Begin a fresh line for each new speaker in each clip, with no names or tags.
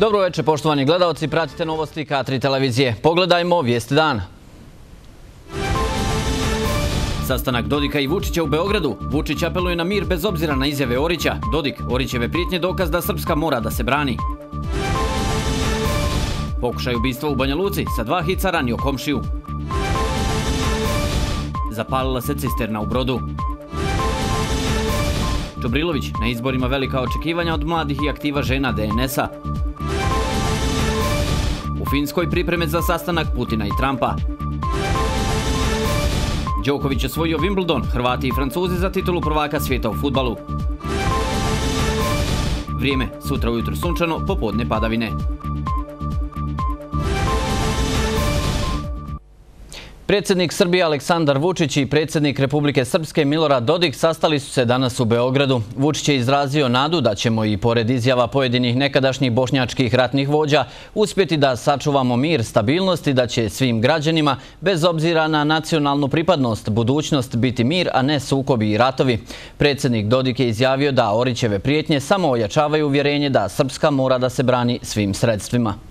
Dobro večer, poštovani gledalci, pratite novosti K3 televizije. Pogledajmo vijesti dana. Sastanak Dodika i Vučića u Beogradu. Vučić apeluje na mir bez obzira na izjave Orića. Dodik, Orićeve prijetnje dokaz da Srpska mora da se brani. Pokušaj ubistva u Banja Luci sa dva hica ranio komšiju. Zapalila se cisterna u brodu. Čobrilović, na izborima velika očekivanja od mladih i aktiva žena DNS-a. Finskoj pripreme za sastanak Putina i Trumpa. Đoković osvojio Wimbledon, Hrvati i Francuzi za titulu prvaka svijeta u futbalu. Vrijeme, sutra ujutro sunčano, popodne padavine. Predsjednik Srbije Aleksandar Vučić i predsjednik Republike Srpske Milorad Dodik sastali su se danas u Beogradu. Vučić je izrazio nadu da ćemo i pored izjava pojedinih nekadašnjih bošnjačkih ratnih vođa uspjeti da sačuvamo mir, stabilnost i da će svim građanima, bez obzira na nacionalnu pripadnost, budućnost biti mir, a ne sukobi i ratovi. Predsjednik Dodik je izjavio da Orićeve prijetnje samo ojačavaju uvjerenje da Srpska mora da se brani svim sredstvima.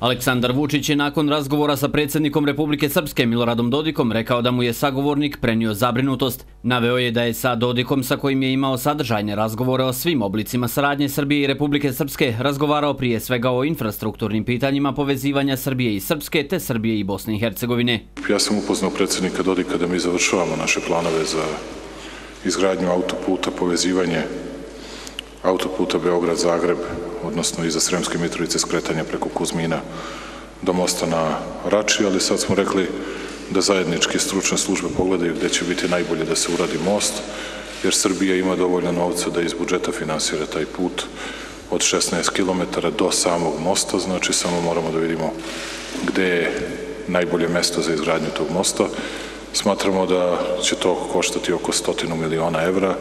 Aleksandar Vučić je nakon razgovora sa predsjednikom Republike Srpske Miloradom Dodikom rekao da mu je sagovornik prenio zabrinutost. Naveo je da je sa Dodikom sa kojim je imao sadržajne razgovore o svim oblicima saradnje Srbije i Republike Srpske razgovarao prije svega o infrastrukturnim pitanjima povezivanja Srbije i Srpske te Srbije i Bosne i Hercegovine.
Ja sam upoznao predsjednika Dodika da mi završavamo naše planove za izgradnju autoputa, povezivanje autoputa Beograd-Zagreb, odnosno iza Sremske Mitrovice skretanje preko Kuzmina do mosta na Rači, ali sad smo rekli da zajedničke stručne službe pogledaju gde će biti najbolje da se uradi most, jer Srbija ima dovoljno novca da iz budžeta finansira taj put od 16 km do samog mosta, znači samo moramo da vidimo gde je najbolje mesto za izgradnju tog mosta. Smatramo da će to koštati oko 100 miliona evra,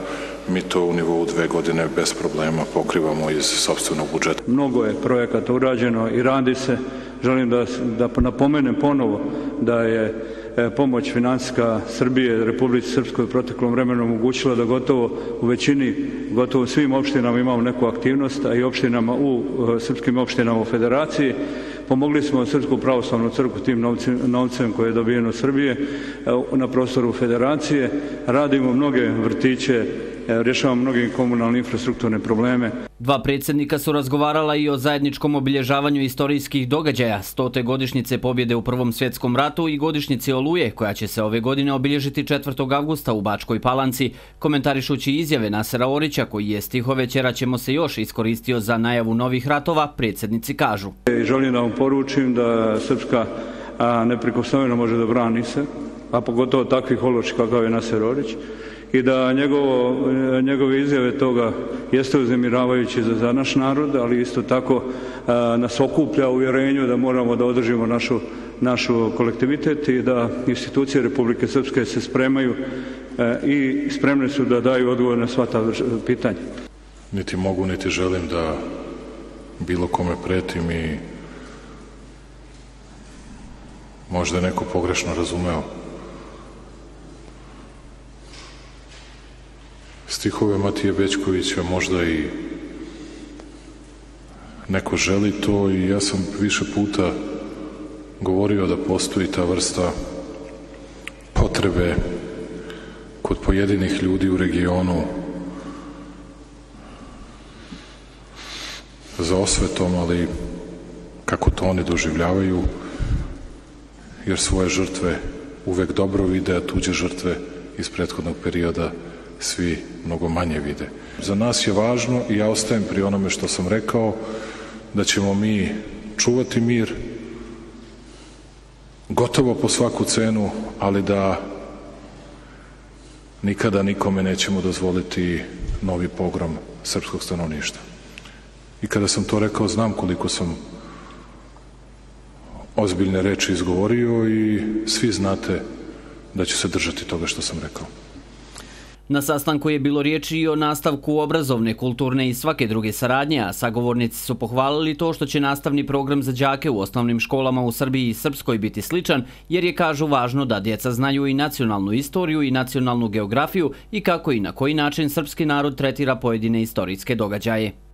mi to u nivou dve godine bez problema pokrivamo iz sobstvenog budžeta.
Mnogo je projekata urađeno i radi se. Želim da, da napomenem ponovo da je e, pomoć financijska Srbije, Republike Srpskoj u proteklom vremenu omogućila da gotovo u većini, gotovo svim opštinama imamo neku aktivnost, a i opštinama u e, srpskim opštinama u federaciji. Pomogli smo Srpsku pravoslavnu crku tim novcem, novcem koje je dobijeno Srbije e, na prostoru federacije. Radimo mnoge vrtiće, rješavamo mnoge komunalne infrastrukturne probleme.
Dva predsjednika su razgovarala i o zajedničkom obilježavanju istorijskih događaja, stote godišnjice pobjede u Prvom svjetskom ratu i godišnjice Oluje, koja će se ove godine obilježiti 4. augusta u Bačkoj Palanci. Komentarišući izjave Nasera Orića, koji je stiho večera ćemo se još iskoristio za najavu novih ratova, predsjednici kažu.
Želim da vam poručim da Srpska neprikosnoveno može da brani se, a pogotovo takvih oloči kakav je Naser Orić, i da njegovo, e, njegove izjave toga jeste uznemiravajući za, za naš narod, ali isto tako a, nas okuplja u uvjerenju da moramo da održimo našu, našu kolektivitet i da institucije Republike Srpske se spremaju a, i spremne su da daju odgovor na sva ta pitanja.
Niti mogu, niti želim da bilo kome pretim i možda neko pogrešno razumeo stihove Matije Bećkovića možda i neko želi to i ja sam više puta govorio da postoji ta vrsta potrebe kod pojedinih ljudi u regionu za osvetom, ali kako to oni doživljavaju, jer svoje žrtve uvek dobro vide, a tuđe žrtve iz prethodnog perioda svi mnogo manje vide. Za nas je važno i ja ostajem pri onome što sam rekao da ćemo mi čuvati mir gotovo po svaku cenu, ali da nikada nikome nećemo dozvoliti novi pogrom srpskog stanovništva. I kada sam to rekao, znam koliko sam ozbiljne reči izgovorio i svi znate da ću se držati toga što sam rekao.
Na sastanku je bilo riječi i o nastavku obrazovne, kulturne i svake druge saradnje, a sagovornici su pohvalili to što će nastavni program za džake u osnovnim školama u Srbiji i Srpskoj biti sličan, jer je, kažu, važno da djeca znaju i nacionalnu istoriju i nacionalnu geografiju i kako i na koji način srpski narod tretira pojedine istorijske događaje.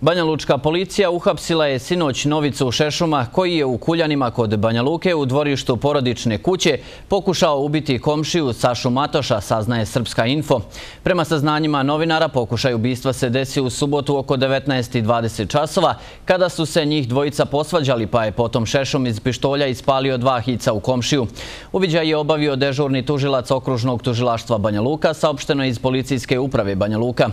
Banja Lučka policija uhapsila je sinoć Novicu Šešuma koji je u Kuljanima kod Banja Luke u dvorištu porodične kuće pokušao ubiti komšiju Sašu Matoša, saznaje Srpska info. Prema saznanjima novinara pokušaj ubistva se desi u subotu oko 19.20 časova kada su se njih dvojica posvađali pa je potom Šešum iz pištolja ispalio dva hica u komšiju. Uviđaj je obavio dežurni tužilac okružnog tužilaštva Banja Luka, saopšteno iz policijske uprave Banja Luka.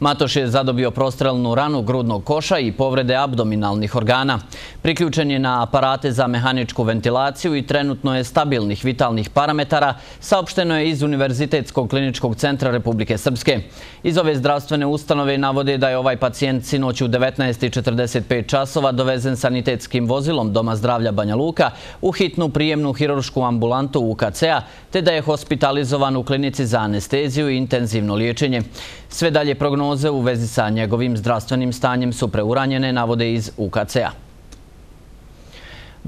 Matoš je zadobio prostrelnu ranu grudnog grudnog koša i povrede abdominalnih organa. Priključen je na aparate za mehaničku ventilaciju i trenutno je stabilnih vitalnih parametara, saopšteno je iz Univerzitetskog kliničkog centra Republike Srpske. Iz ove zdravstvene ustanove navode da je ovaj pacijent sinoć u 19.45 časova dovezen sanitetskim vozilom Doma zdravlja Banja Luka u hitnu prijemnu hiruršku ambulantu UKC-a, te da je hospitalizovan u klinici za anesteziju i intenzivno liječenje. Sve dalje prognoze u vezi sa njegovim zdravstvenim stanjem su preuranjene, navode iz UKC-a.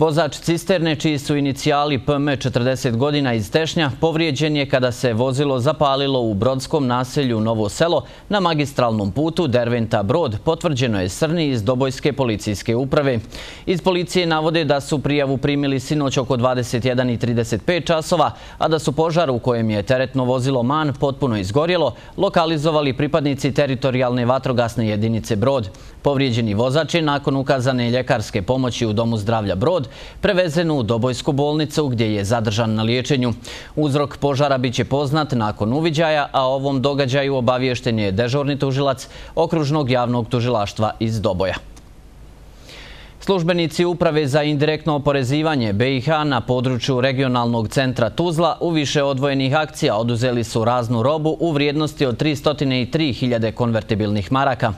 Vozač cisterne, čiji su inicijali PM 40 godina iz Tešnja, povrijeđen je kada se vozilo zapalilo u brodskom naselju Novo selo na magistralnom putu Derventa Brod, potvrđeno je Srni iz Dobojske policijske uprave. Iz policije navode da su prijavu primili sinoć oko 21.35 časova, a da su požar u kojem je teretno vozilo MAN potpuno izgorjelo, lokalizovali pripadnici teritorijalne vatrogasne jedinice Brod. Povrijeđeni vozač je nakon ukazane ljekarske pomoći u Domu zdravlja Brod prevezen u Dobojsku bolnicu gdje je zadržan na liječenju. Uzrok požara biće poznat nakon uviđaja, a ovom događaju obaviješten je dežurni tužilac okružnog javnog tužilaštva iz Doboja. Službenici Uprave za indirektno oporezivanje BiH na području regionalnog centra Tuzla u više odvojenih akcija oduzeli su raznu robu u vrijednosti od 303.000 konvertibilnih maraka.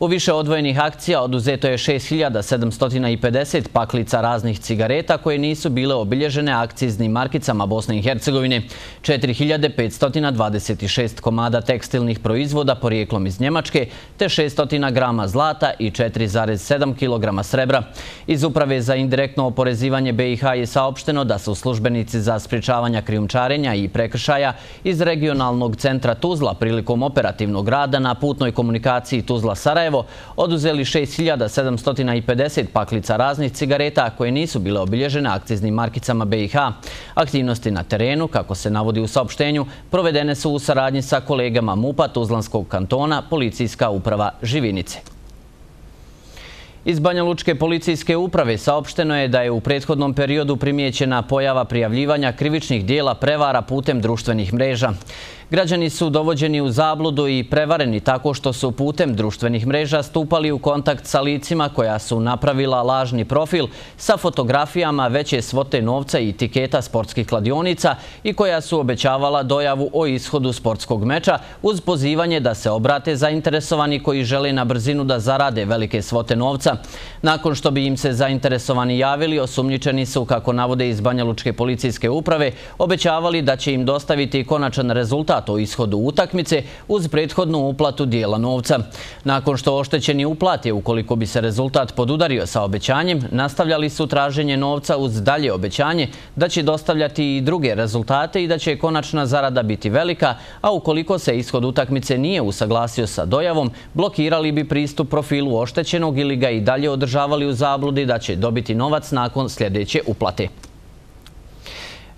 U više odvojenih akcija oduzeto je 6.750 paklica raznih cigareta koje nisu bile obilježene akciznim markicama Bosne i Hercegovine, 4.526 komada tekstilnih proizvoda porijeklom iz Njemačke, te 600 grama zlata i 4,7 kg srebra. Iz Uprave za indirektno oporezivanje BiH je saopšteno da su službenici za spričavanja krijumčarenja i prekršaja iz regionalnog centra Tuzla prilikom operativnog rada na putnoj komunikaciji Tuzla-Sarajevo oduzeli 6750 paklica raznih cigareta koje nisu bile obilježene akciznim markicama BiH. Aktivnosti na terenu, kako se navodi u saopštenju, provedene su u saradnji sa kolegama MUPA Tuzlanskog kantona, policijska uprava Živinice. Iz Banja Lučke policijske uprave saopšteno je da je u prethodnom periodu primjećena pojava prijavljivanja krivičnih dijela prevara putem društvenih mreža. Građani su dovođeni u zabludu i prevareni tako što su putem društvenih mreža stupali u kontakt sa licima koja su napravila lažni profil sa fotografijama veće svote novca i etiketa sportskih kladionica i koja su obećavala dojavu o ishodu sportskog meča uz pozivanje da se obrate zainteresovani koji žele na brzinu da zarade velike svote novca. Nakon što bi im se zainteresovani javili, osumnjičeni su, kako navode iz Banja Lučke policijske uprave, obećavali da će im dostaviti konačan rezultat rezultat o ishodu utakmice uz prethodnu uplatu dijela novca. Nakon što oštećeni uplat je, ukoliko bi se rezultat podudario sa obećanjem, nastavljali su traženje novca uz dalje obećanje da će dostavljati i druge rezultate i da će konačna zarada biti velika, a ukoliko se ishod utakmice nije usaglasio sa dojavom, blokirali bi pristup profilu oštećenog ili ga i dalje održavali u zabludi da će dobiti novac nakon sljedeće uplate.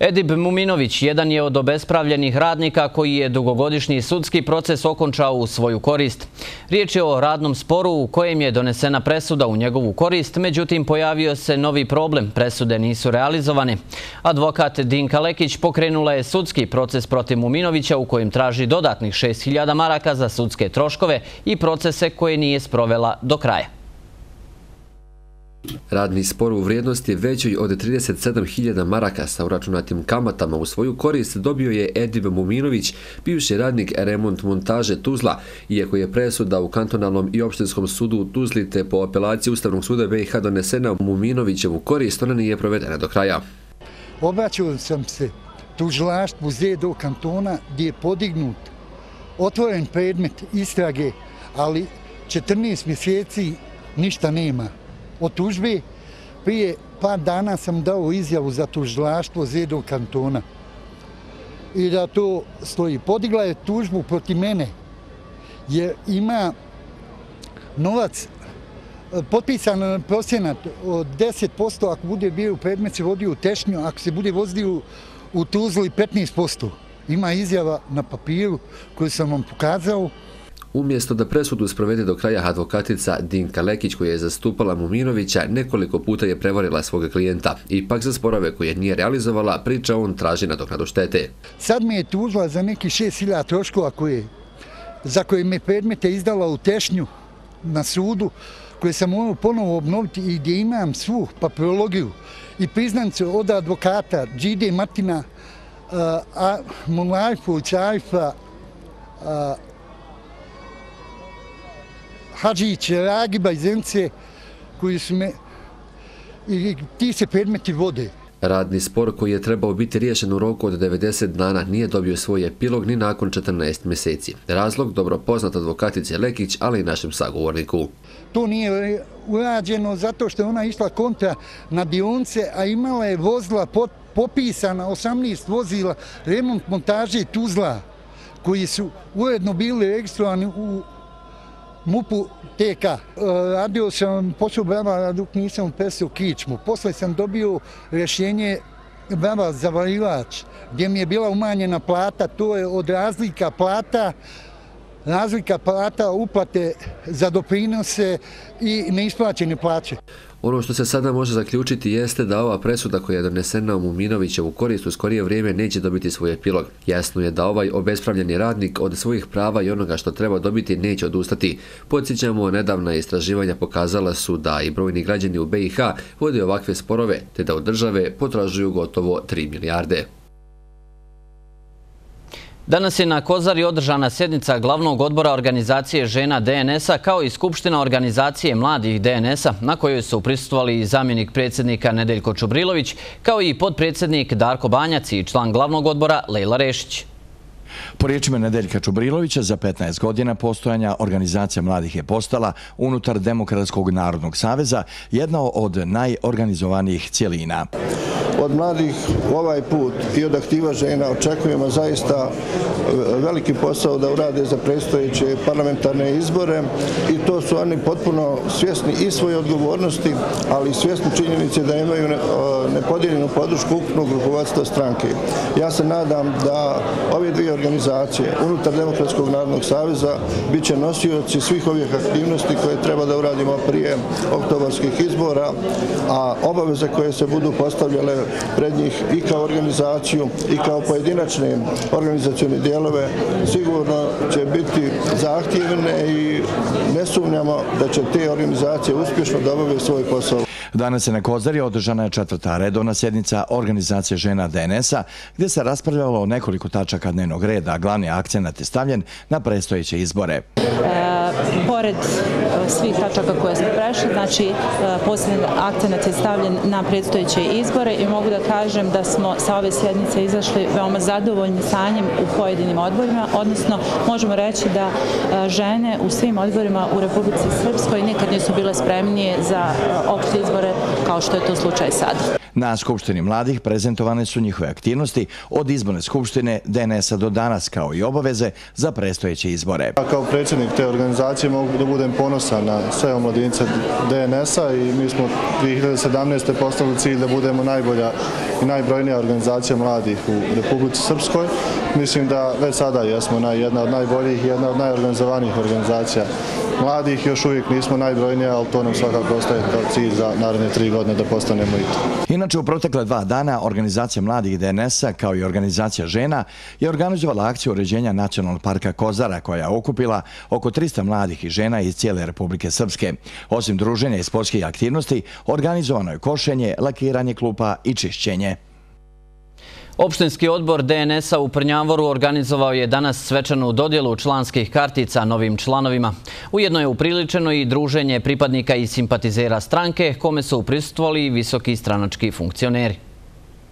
Edib Muminović jedan je od obespravljenih radnika koji je dugogodišnji sudski proces okončao u svoju korist. Riječ je o radnom sporu u kojem je donesena presuda u njegovu korist, međutim pojavio se novi problem, presude nisu realizovane. Advokat Dinka Lekić pokrenula je sudski proces protiv Muminovića u kojem traži dodatnih 6.000 maraka za sudske troškove i procese koje nije sprovela do kraja.
Radni spor u vrijednosti većoj od 37.000 maraka. Sa uračunatim kamatama u svoju korist dobio je Edib Muminović, bivši radnik remont montaže Tuzla, iako je presuda u kantonalnom i opštinskom sudu u Tuzli te po apelaciji Ustavnog suda BiH donesena u Muminovićevu korist, ona nije provedena do kraja.
Obraćao sam se tužilaštvu Zedo kantona gdje je podignut otvoren predmet istrage, ali 14 mjeseci ništa nema o tužbi. Prije par dana sam dao izjavu za tužilaštvo Zedo kantona i da to stoji. Podigla je tužbu proti mene jer ima novac e, potpisan prosjenat od 10%, ako bude bio u predmet se vodio u Tešnju, ako se bude vozio u Tuzli 15%. Ima izjava na papiru koju sam vam pokazao.
Umjesto da presudu sprovede do kraja advokatica Dinka Lekić koja je zastupala Muminovića, nekoliko puta je prevarila svoga klijenta. Ipak za sporove koje nije realizovala, priča on traži nadoknadu štete.
Sad mi je tužila za neki 6.000 troškova koje, za koje me predmete izdala u Tešnju na sudu, koje sam morao ponovo obnoviti i gdje imam svu papirologiju i priznancu od advokata G.D. Martina, a Monlajfović, Ajfa, Hadžić, Ragiba Zence, koji su me, i ti se predmeti vode.
Radni spor koji je trebao biti riješen u roku od 90 dana nije dobio svoj epilog ni nakon 14 mjeseci. Razlog dobro poznat advokatice Lekić, ali i našem sagovorniku.
To nije urađeno zato što je ona išla kontra na dionce, a imala je vozila popisana, 18 vozila, remont montaže Tuzla, koji su uredno bili registrovani u MUP-u TK. E, radio sam, počeo brava dok nisam pesio kičmu. Posle sam dobio rješenje brava za varilač, gdje mi je bila umanjena plata, to je od razlika plata, razlika plata uplate za doprinose i neisplaćene plaće.
Ono što se sada može zaključiti jeste da ova presuda koja je donesena u Muminovićevu korist u skorije vrijeme neće dobiti svoj epilog. Jasno je da ovaj obespravljeni radnik od svojih prava i onoga što treba dobiti neće odustati. Podsjećamo, nedavna istraživanja pokazala su da i brojni građani u BiH vode ovakve sporove, te da od države potražuju gotovo 3 milijarde.
Danas je na Kozari održana sjednica glavnog odbora organizacije žena DNS-a kao i Skupština organizacije mladih DNS-a na kojoj su prisutovali zamjenik predsjednika Nedeljko Čubrilović kao i podpredsjednik Darko Banjac i član glavnog odbora Lejla Rešić.
Po riječima Nedeljka Čubrilovića, za 15 godina postojanja organizacija mladih je postala unutar Demokratskog narodnog saveza jedna od najorganizovanijih cijelina
od mladih ovaj put i od aktiva žena očekujemo zaista e, veliki posao da urade za predstojeće parlamentarne izbore i to su oni potpuno svjesni i svoje odgovornosti, ali i svjesni činjenice da imaju nepodijeljenu podrušku ukupnog rukovodstva stranke. Ja se nadam da ove dvije organizacije unutar Demokratskog narodnog savjeza bit će nosioci svih ovih aktivnosti koje treba da uradimo prije oktobarskih izbora, a obaveze koje se budu postavljale pred njih i kao organizaciju i kao pojedinačne organizacijone dijelove sigurno će biti zahtjevne i ne sumnjamo da će te organizacije uspješno dobaviti svoj posao.
Danas je na Kozari održana je četvrta redovna sjednica organizacije žena DNS-a gdje se raspravljalo o nekoliko tačaka dnevnog reda, a glavni akcenat je stavljen na prestojeće izbore. E,
pored e, svih tačaka koje smo prešli, znači e, posljednji akcenat je stavljen na predstojeće izbore i mogu da kažem da smo sa ove sjednice izašli veoma zadovoljni stanjem u pojedinim odborima, odnosno možemo reći da e, žene u svim odborima u Republici Srpskoj nikad nisu bile spremnije za e, opšte izbore izbore kao što je to slučaj sad.
Na Skupštini mladih prezentovane su njihove aktivnosti od izborne Skupštine DNS-a do danas kao i obaveze za prestojeće izbore.
Kao predsjednik te organizacije mogu da budem ponosan na sve omladince DNS-a i mi smo 2017. postavili cilj da budemo najbolja i najbrojnija organizacija mladih u Republici Srpskoj. Mislim da već sada jesmo jedna od najboljih i jedna od najorganizovanijih organizacija mladih. Još uvijek nismo najbrojnija, ali to nam svakako ostaje kao cilj za naredne tri godine da postanemo i to.
Inače, u protekle dva dana organizacija mladih DNS-a kao i organizacija žena je organizovala akciju uređenja Nacionalnog parka Kozara koja je okupila oko 300 mladih i žena iz cijele Republike Srpske. Osim druženja i sportskih aktivnosti, organizovano je košenje, lakiranje klupa i čišćenje.
Opštinski odbor DNS-a u Prnjavoru organizovao je danas svečanu dodjelu članskih kartica novim članovima. Ujedno je upriličeno i druženje pripadnika i simpatizera stranke, kome su prisutvali visoki stranački funkcioneri.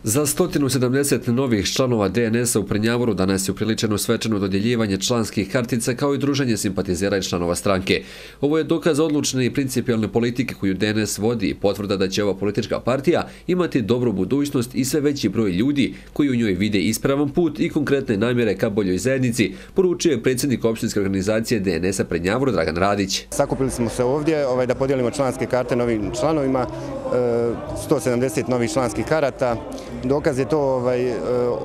Za 170 novih članova DNS-a u Prnjavoru danas je upriličeno svečano dodjeljivanje članskih kartica kao i druženje simpatizera i članova stranke. Ovo je dokaz odlučne i principijalne politike koju DNS vodi i potvrda da će ova politička partija imati dobru budućnost i sve veći broj ljudi koji u njoj vide ispravan put i konkretne namjere ka boljoj zajednici, poručio je predsjednik opštinske organizacije DNS-a Prnjavoru Dragan Radić.
Sakupili smo se ovdje ovaj, da podijelimo članske karte novim članovima, e, 170 novih članskih karata, Dokaz je to ovaj, e,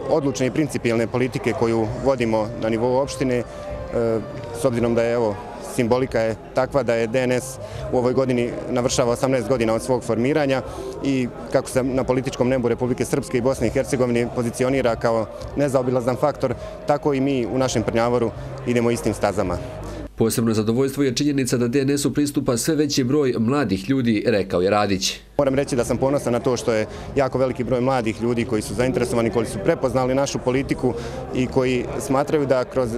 odlučne i principijalne politike koju vodimo na nivou opštine, e, s obzirom da je evo, simbolika je takva da je DNS u ovoj godini navršava 18 godina od svog formiranja i kako se na političkom nebu Republike Srpske i Bosne i Hercegovine pozicionira kao nezaobilazan faktor, tako i mi u našem Prnjavoru idemo istim stazama.
Posebno zadovoljstvo je činjenica da DNS-u pristupa sve veći broj mladih ljudi, rekao je Radić.
Moram reći da sam ponosan na to što je jako veliki broj mladih ljudi koji su zainteresovani, koji su prepoznali našu politiku i koji smatraju da kroz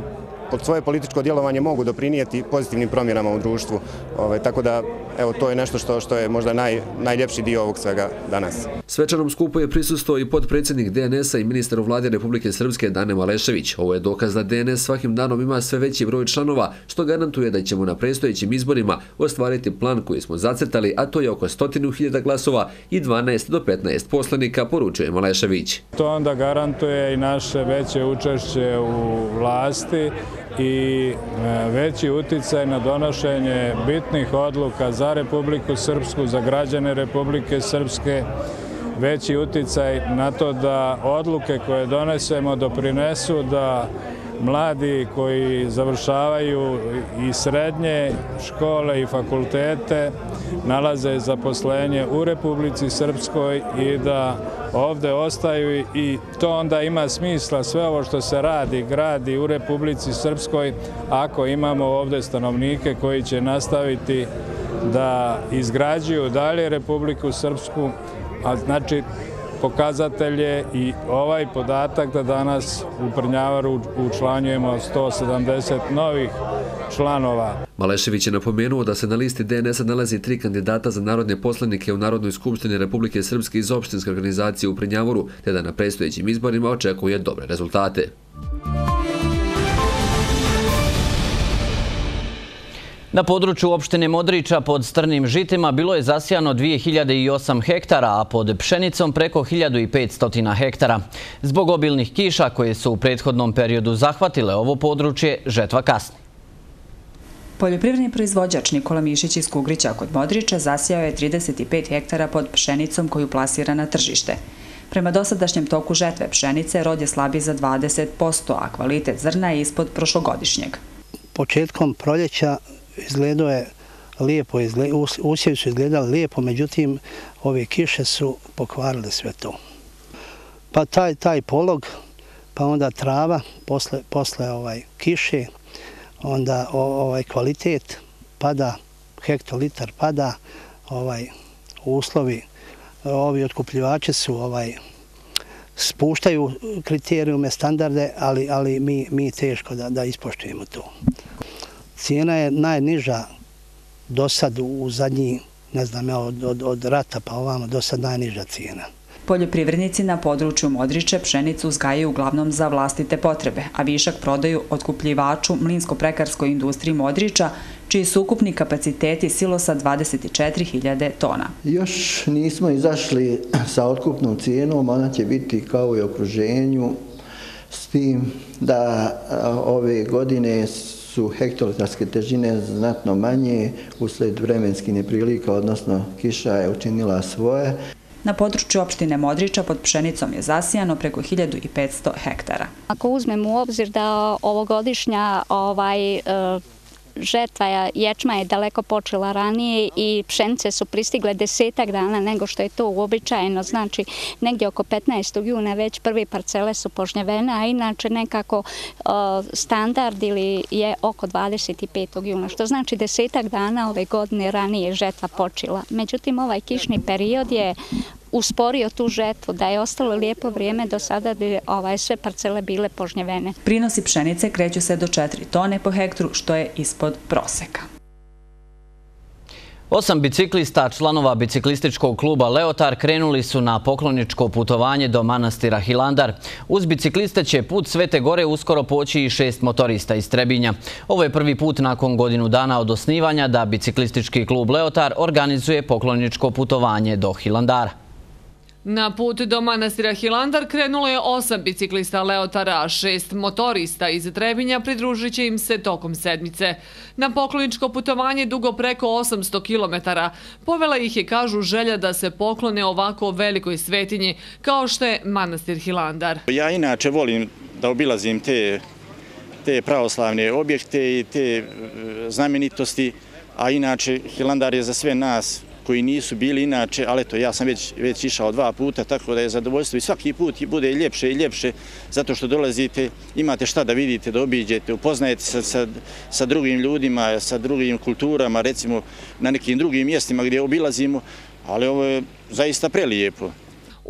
pod svoje političko djelovanje mogu doprinijeti pozitivnim promjenama u društvu. Ove, tako da, evo, to je nešto što, što je možda naj, najljepši dio ovog svega danas.
Svečanom skupu je prisusto i podpredsjednik DNS-a i ministar u vlade Republike Srpske Dane Malešević. Ovo je dokaz da DNS svakim danom ima sve veći broj članova, što garantuje da ćemo na prestojećim izborima ostvariti plan koji smo zacrtali, a to je oko stotinu hiljada glasova i 12 do 15 poslanika, poručuje Malešević.
To onda garantuje i naše veće učešće u vlasti i e, veći uticaj na donošenje bitnih odluka za Republiku Srpsku, za građane Republike Srpske, veći uticaj na to da odluke koje donesemo doprinesu da mladi koji završavaju i srednje škole i fakultete nalaze zaposlenje u Republici Srpskoj i da ovde ostaju i to onda ima smisla sve ovo što se radi, gradi u Republici Srpskoj ako imamo ovde stanovnike koji će nastaviti da izgrađuju dalje Republiku Srpsku, a znači pokazatelje i ovaj podatak da danas u Prnjavaru učlanjujemo 170 novih članova.
Malešević je napomenuo da se na listi DNS-a nalazi tri kandidata za narodne poslanike u Narodnoj skupštini Republike Srpske iz opštinske organizacije u Prnjavoru, te da na predstojećim izborima očekuje dobre rezultate.
Na području opštine Modrića pod strnim žitima bilo je zasijano 2008 hektara, a pod pšenicom preko 1500 hektara. Zbog obilnih kiša koje su u prethodnom periodu zahvatile ovo područje, žetva kasni.
Poljoprivredni proizvođač Nikola Mišić iz Kugrića kod Modrića zasijao je 35 hektara pod pšenicom koju plasira na tržište. Prema dosadašnjem toku žetve pšenice rod je slabi za 20%, a kvalitet zrna je ispod prošlogodišnjeg.
Početkom proljeća izgledao je lijepo, usjevi su izgledali lijepo, međutim ove kiše su pokvarile sve to. Pa taj, taj polog, pa onda trava, posle, posle ovaj kiše, onda ovaj kvalitet pada, hektolitar pada, ovaj uslovi, ovi otkupljivači su ovaj spuštaju kriterijume, standarde, ali, ali mi, mi teško da, da ispoštujemo to. Cijena je najniža do sad u zadnji, ne znam, od, od, od rata pa ovamo, do sad najniža cijena.
Poljoprivrednici na području Modriče pšenicu uzgajaju uglavnom za vlastite potrebe, a višak prodaju otkupljivaču Mlinsko-prekarskoj industriji Modriča, čiji su ukupni kapaciteti silosa 24.000 tona.
Još nismo izašli sa otkupnom cijenom, ona će biti kao i okruženju, s tim da ove godine su hektolitarske težine znatno manje usled vremenskih neprilika, odnosno kiša je učinila svoje.
Na području opštine Modriča pod pšenicom je zasijano preko 1500 hektara.
Ako uzmemo u obzir da ovogodišnja ovaj, e, žetva ječma je daleko počela ranije i pšenice su pristigle desetak dana nego što je to uobičajeno. Znači, negdje oko 15. juna već prvi parcele su požnjevene, a inače nekako standard ili je oko 25. juna, što znači desetak dana ove godine ranije žetva počela. Međutim, ovaj kišni period je usporio tu žetvu, da je ostalo lijepo vrijeme do sada bi ovaj, sve parcele bile požnjevene.
Prinosi pšenice kreću se do 4 tone po hektru, što je ispod proseka.
Osam biciklista, članova biciklističkog kluba Leotar, krenuli su na pokloničko putovanje do manastira Hilandar. Uz bicikliste će put Svete Gore uskoro poći i šest motorista iz Trebinja. Ovo je prvi put nakon godinu dana od osnivanja da biciklistički klub Leotar organizuje pokloničko putovanje do Hilandara.
Na put do manastira Hilandar krenulo je osam biciklista Leotara, šest motorista iz Trebinja pridružit će im se tokom sedmice. Na pokloničko putovanje dugo preko 800 km povela ih je, kažu, želja da se poklone ovako velikoj svetinji kao što je manastir Hilandar.
Ja inače volim da obilazim te, te pravoslavne objekte i te e, znamenitosti, a inače Hilandar je za sve nas koji nisu bili inače, ali eto, ja sam već, već išao dva puta, tako da je zadovoljstvo i svaki put bude ljepše i ljepše, zato što dolazite, imate šta da vidite, da obiđete, upoznajete se sa, sa drugim ljudima, sa drugim kulturama, recimo na nekim drugim mjestima gdje obilazimo, ali ovo je zaista prelijepo.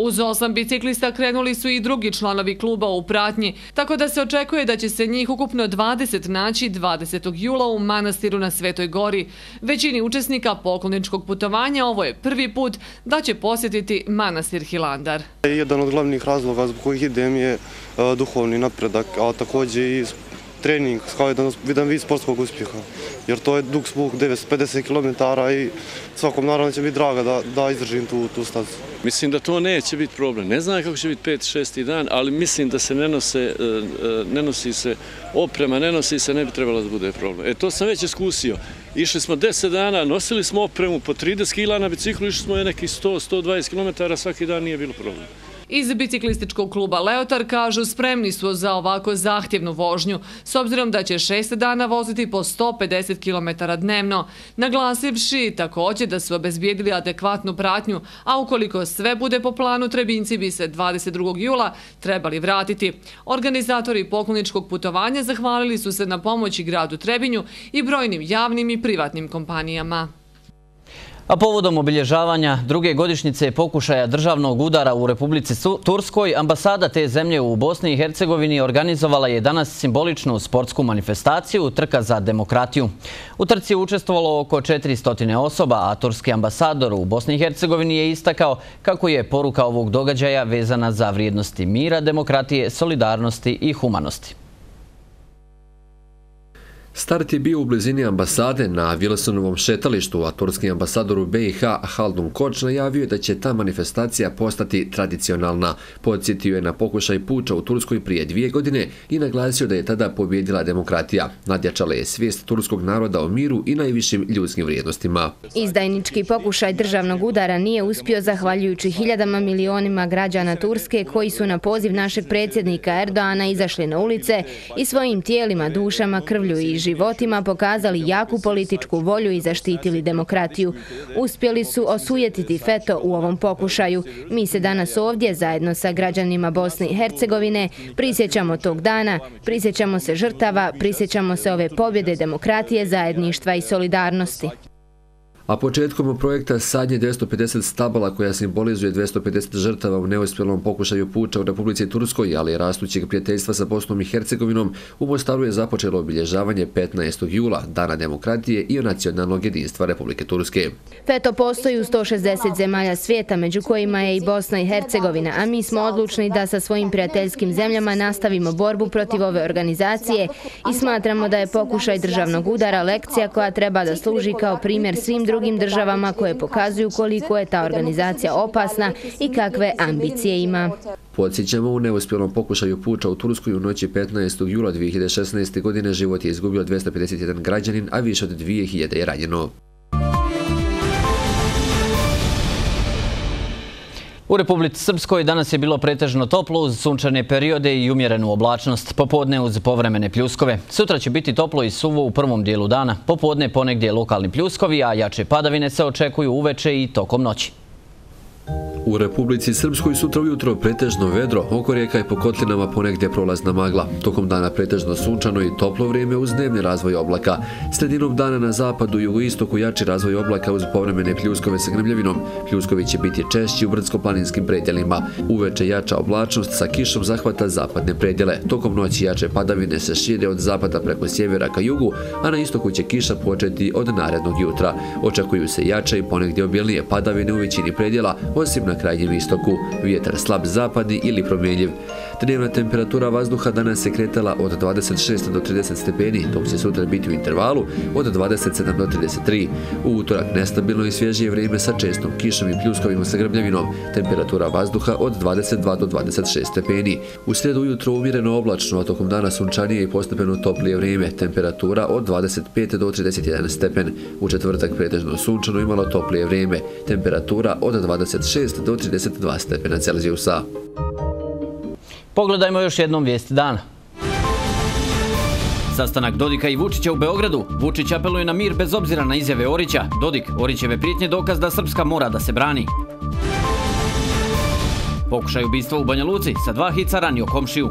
Uz osam biciklista krenuli su i drugi članovi kluba u pratnji, tako da se očekuje da će se njih ukupno 20 naći 20. jula u manastiru na Svetoj gori. Većini učesnika pokloničkog putovanja ovo je prvi put da će posjetiti manastir Hilandar.
Jedan od glavnih razloga zbog kojih idem je e, duhovni napredak, a također i trening kao jedan vidan vid sportskog uspjeha. Jer to je dug spuk 950 km i svakom naravno će biti draga da, da izdržim tu, tu stazu.
Mislim da to neće biti problem. Ne znam kako će biti 5-6 dan, ali mislim da se ne, nose, e, e, ne nosi se oprema, ne nosi se, ne bi trebalo da bude problem. E, to sam već iskusio. Išli smo 10 dana, nosili smo opremu po 30 kila na biciklu, išli smo je neki 100-120 km, svaki dan nije bilo problem.
Iz biciklističkog kluba Leotar kažu spremni su za ovako zahtjevnu vožnju, s obzirom da će šest dana voziti po 150 km dnevno, naglasivši također da su obezbijedili adekvatnu pratnju, a ukoliko sve bude po planu, Trebinci bi se 22. jula trebali vratiti. Organizatori pokloničkog putovanja zahvalili su se na pomoći gradu Trebinju i brojnim javnim i privatnim kompanijama.
A povodom obilježavanja druge godišnjice pokušaja državnog udara u Republici Turskoj, ambasada te zemlje u Bosni i Hercegovini organizovala je danas simboličnu sportsku manifestaciju Trka za demokratiju. U trci je učestvovalo oko 400 osoba, a turski ambasador u Bosni i Hercegovini je istakao kako je poruka ovog događaja vezana za vrijednosti mira, demokratije, solidarnosti i humanosti.
Start je bio u blizini ambasade na Vilesonovom šetalištu, a turski ambasador u BiH Haldun Koč najavio je da će ta manifestacija postati tradicionalna. Podsjetio je na pokušaj puča u Turskoj prije dvije godine i naglasio da je tada pobjedila demokratija. Nadjačala je svijest turskog naroda o miru i najvišim ljudskim vrijednostima.
Izdajnički pokušaj državnog udara nije uspio zahvaljujući hiljadama milionima građana Turske koji su na poziv našeg predsjednika Erdoana izašli na ulice i svojim tijelima, dušama, krvlju i životima pokazali jaku političku volju i zaštitili demokratiju. Uspjeli su osujetiti feto u ovom pokušaju. Mi se danas ovdje, zajedno sa građanima Bosne i Hercegovine, prisjećamo tog dana, prisjećamo se žrtava, prisjećamo se ove pobjede demokratije, zajedništva i solidarnosti.
A početkom projekta sadnje 250 stabala koja simbolizuje 250 žrtava u neuspjelom pokušaju puča u Republici Turskoj, ali i rastućeg prijateljstva sa Bosnom i Hercegovinom, u Mostaru je započelo obilježavanje 15. jula, Dana demokratije i nacionalnog jedinstva Republike Turske.
Feto postoji u 160 zemalja svijeta, među kojima je i Bosna i Hercegovina, a mi smo odlučni da sa svojim prijateljskim zemljama nastavimo borbu protiv ove organizacije i smatramo da je pokušaj državnog udara lekcija koja treba da služi kao primjer svim drugim drugim državama koje pokazuju koliko je ta organizacija opasna i kakve ambicije ima.
Podsjećamo u neuspjelom pokušaju puča u Turskoj u noći 15. jula 2016. godine život je izgubio 251 građanin, a više od 2000 je ranjeno.
U Republici Srpskoj danas je bilo pretežno toplo uz sunčane periode i umjerenu oblačnost, popodne uz povremene pljuskove. Sutra će biti toplo i suvo u prvom dijelu dana, popodne ponegdje lokalni pljuskovi, a jače padavine se očekuju uveče i tokom noći.
U Republici Srpskoj sutra ujutro pretežno vedro, oko rijeka i po kotlinama ponegdje prolazna magla. Tokom dana pretežno sunčano i toplo vrijeme uz dnevni razvoj oblaka. Sredinom dana na zapadu i jugoistoku jači razvoj oblaka uz povremene pljuskove sa grmljavinom. Pljuskovi će biti češći u brdsko-planinskim predjelima. Uveče jača oblačnost sa kišom zahvata zapadne predjele. Tokom noći jače padavine se šire od zapada preko sjevera ka jugu, a na istoku će kiša početi od narednog jutra. Očekuju se jača i ponegdje obilnije padavine u većini predjela, osim na krajnjem istoku. Vjetar slab zapadni ili promjenjiv. Dnevna temperatura vazduha danas se kretala od 26 do 30 stepeni, dok će sutra biti u intervalu od 27 do 33. U utorak nestabilno i svježije vrijeme sa čestom kišom i pljuskovima sa grbljavinom. Temperatura vazduha od 22 do 26 stepeni. U sredu ujutro umjereno oblačno, a tokom dana sunčanije i postepeno toplije vrijeme. Temperatura od 25 do 31 stepen. U četvrtak pretežno sunčano imalo toplije vrijeme. Temperatura od 26 do 32 stepena Celzijusa.
Pogledajmo još jednom vijesti dana. Sastanak Dodika i Vučića u Beogradu. Vučić apeluje na mir bez obzira na izjave Orića. Dodik, Orićeve prijetnje dokaz da Srpska mora da se brani. Pokušaj ubistva u Banja Luci sa dva hica ranio komšiju.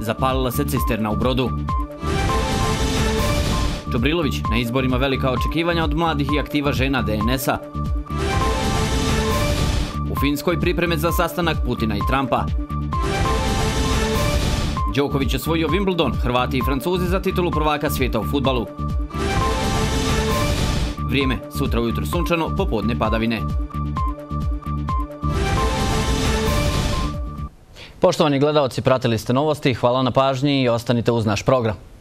Zapalila se cisterna u brodu. Čubrilović, na izborima velika očekivanja od mladih i aktiva žena DNS-a. Finskoj pripreme za sastanak Putina i Trumpa. Đoković osvojio Wimbledon, Hrvati i Francuzi za titulu prvaka svijeta u futbalu. Vrijeme, sutra ujutro sunčano, popodne padavine. Poštovani gledalci, pratili ste novosti, hvala na pažnji i ostanite uz naš program.